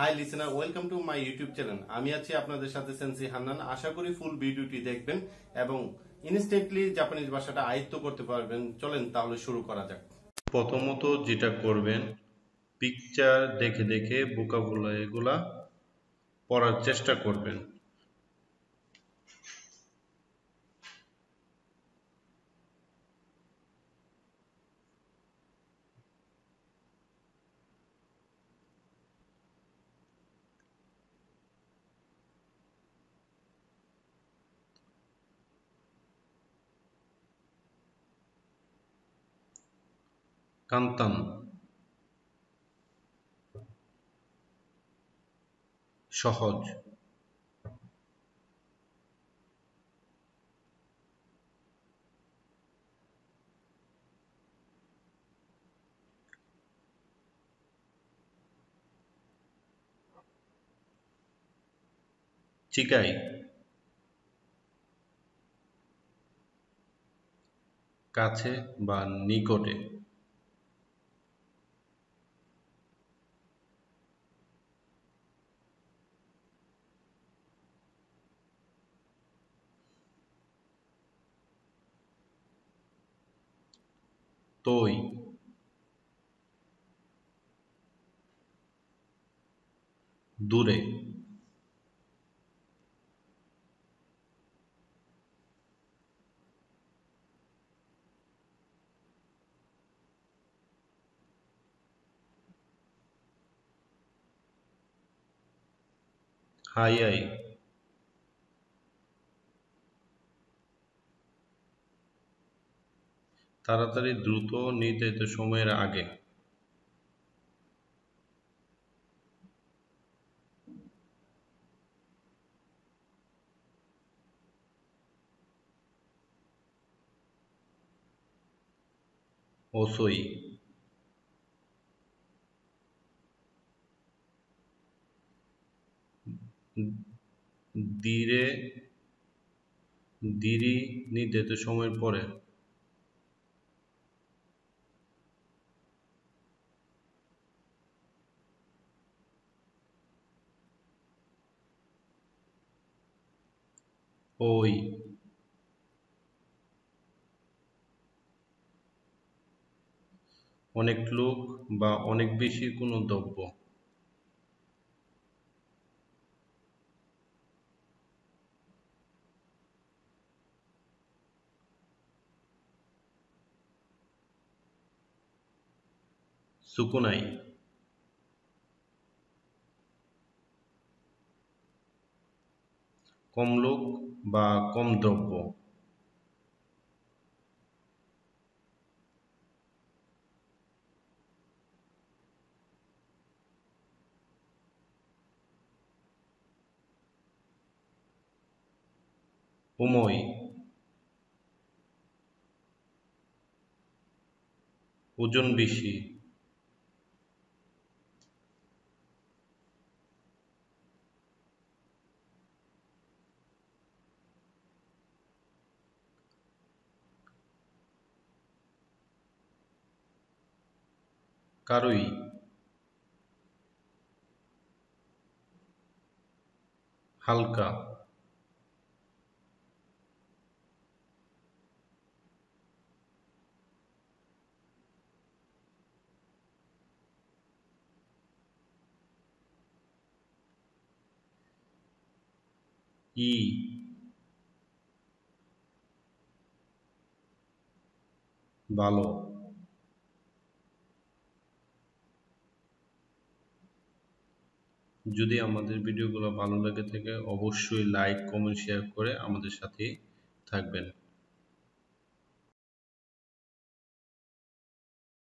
Hi listener welcome to my YouTube channel আমি আছি আপনাদের সাথে সেন্সি হান্নান। আশা করি ফুল ভিডিওটি দেখবেন এবং ইনস্ট্যান্টলি জাপানিজ ভাষাটা আয়ত্ত করতে পারবেন। চলেন তাহলে শুরু করা যাক। প্রথমত যেটা করবেন পিকচার দেখে দেখে বোকাবুলা এগুলা পড়ার চেষ্টা করবেন। কান্তান সহজ। চিকাই। কাছে বা নিকটে। toy dure high তাড়াতাড়ি দ্রুত নির্ধারিত সময়ের আগে। ওসই ধীরে ধীরে নির্ধারিত সময়ের পরে ওই অনেক লোক বা অনেক বেশি কোনো দ্রব্য। সুকুনাই। কম লোক বা কম দ্রব্য। উময় ওজন বেশি। কারুই হালকা ই ভালো যদি আমাদের ভিডিওগুলো ভালো লাগে থাকে অবশ্যই লাইক কমেন্ট শেয়ার করে আমাদের সাথে থাকবেন।